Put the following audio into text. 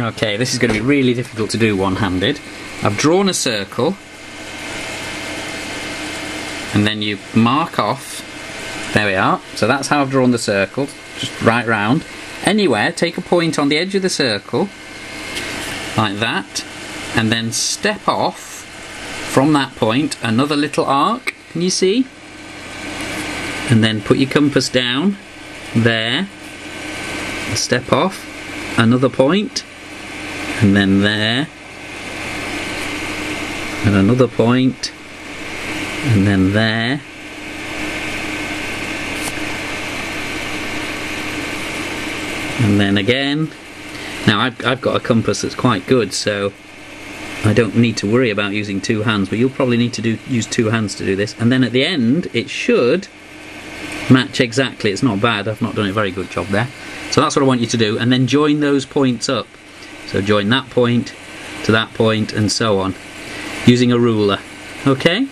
Okay, this is going to be really difficult to do one-handed. I've drawn a circle and then you mark off. There we are. So that's how I've drawn the circle just right round. Anywhere take a point on the edge of the circle like that and then step off from that point another little arc can you see? And then put your compass down there step off another point and then there. And another point. And then there. And then again. Now I've, I've got a compass that's quite good so I don't need to worry about using two hands but you'll probably need to do use two hands to do this. And then at the end it should match exactly. It's not bad. I've not done a very good job there. So that's what I want you to do. And then join those points up so join that point to that point and so on using a ruler. Okay